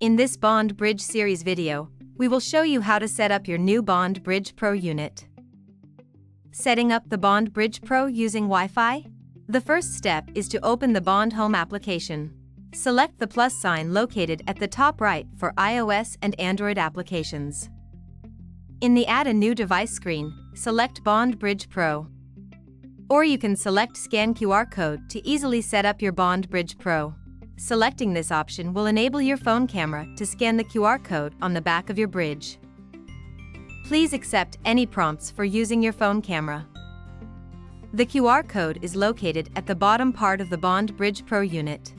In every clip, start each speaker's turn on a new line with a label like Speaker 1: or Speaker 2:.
Speaker 1: In this Bond Bridge series video, we will show you how to set up your new Bond Bridge Pro unit. Setting up the Bond Bridge Pro using Wi-Fi? The first step is to open the Bond Home application. Select the plus sign located at the top right for iOS and Android applications. In the Add a New Device screen, select Bond Bridge Pro. Or you can select Scan QR Code to easily set up your Bond Bridge Pro. Selecting this option will enable your phone camera to scan the QR code on the back of your bridge. Please accept any prompts for using your phone camera. The QR code is located at the bottom part of the Bond Bridge Pro unit.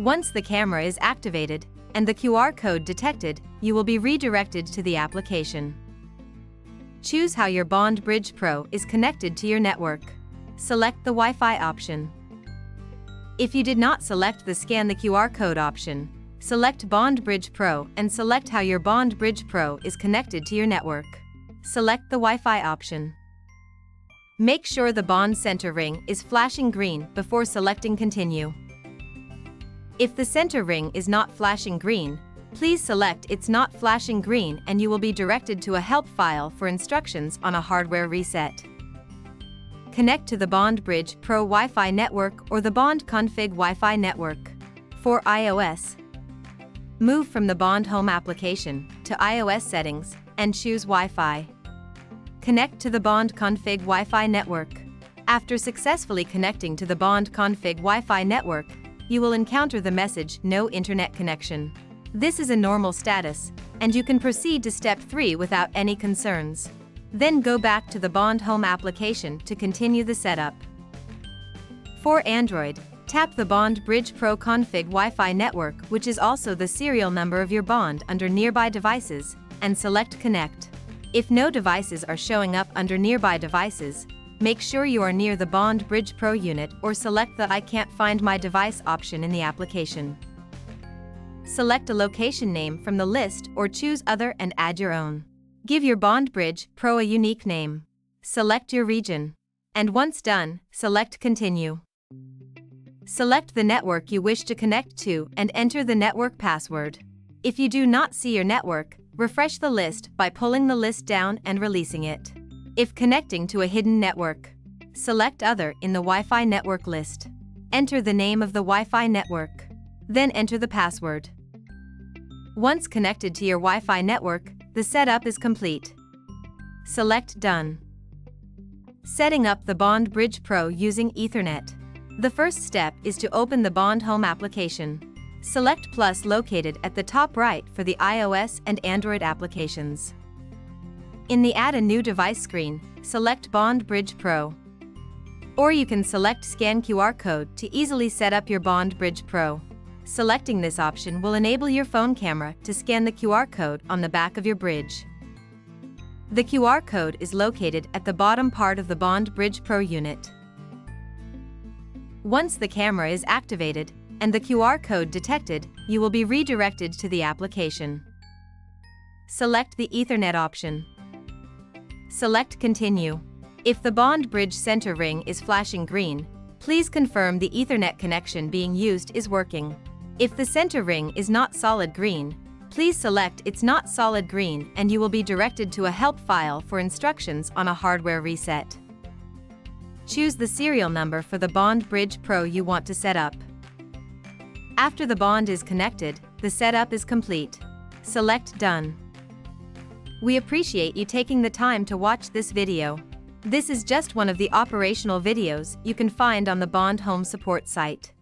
Speaker 1: Once the camera is activated and the QR code detected, you will be redirected to the application. Choose how your Bond Bridge Pro is connected to your network. Select the Wi-Fi option. If you did not select the Scan the QR code option, select Bond Bridge Pro and select how your Bond Bridge Pro is connected to your network. Select the Wi-Fi option. Make sure the Bond center ring is flashing green before selecting Continue. If the center ring is not flashing green, please select It's not flashing green and you will be directed to a help file for instructions on a hardware reset. Connect to the Bond Bridge Pro Wi-Fi network or the Bond Config Wi-Fi network. For iOS, move from the Bond Home application to iOS settings and choose Wi-Fi. Connect to the Bond Config Wi-Fi network. After successfully connecting to the Bond Config Wi-Fi network, you will encounter the message No Internet Connection. This is a normal status, and you can proceed to step 3 without any concerns. Then go back to the Bond Home application to continue the setup. For Android, tap the Bond Bridge Pro Config Wi-Fi network which is also the serial number of your Bond under Nearby Devices, and select Connect. If no devices are showing up under Nearby Devices, make sure you are near the Bond Bridge Pro unit or select the I can't find my device option in the application. Select a location name from the list or choose other and add your own. Give your Bond Bridge Pro a unique name. Select your region. And once done, select Continue. Select the network you wish to connect to and enter the network password. If you do not see your network, refresh the list by pulling the list down and releasing it. If connecting to a hidden network, select Other in the Wi-Fi network list. Enter the name of the Wi-Fi network. Then enter the password. Once connected to your Wi-Fi network, the setup is complete. Select Done. Setting up the Bond Bridge Pro using Ethernet. The first step is to open the Bond Home application. Select Plus located at the top right for the iOS and Android applications. In the Add a New Device screen, select Bond Bridge Pro. Or you can select Scan QR Code to easily set up your Bond Bridge Pro. Selecting this option will enable your phone camera to scan the QR code on the back of your bridge. The QR code is located at the bottom part of the Bond Bridge Pro unit. Once the camera is activated and the QR code detected, you will be redirected to the application. Select the Ethernet option. Select Continue. If the Bond Bridge center ring is flashing green, please confirm the Ethernet connection being used is working. If the center ring is not solid green, please select It's not solid green and you will be directed to a help file for instructions on a hardware reset. Choose the serial number for the Bond Bridge Pro you want to set up. After the bond is connected, the setup is complete. Select Done. We appreciate you taking the time to watch this video. This is just one of the operational videos you can find on the Bond Home Support site.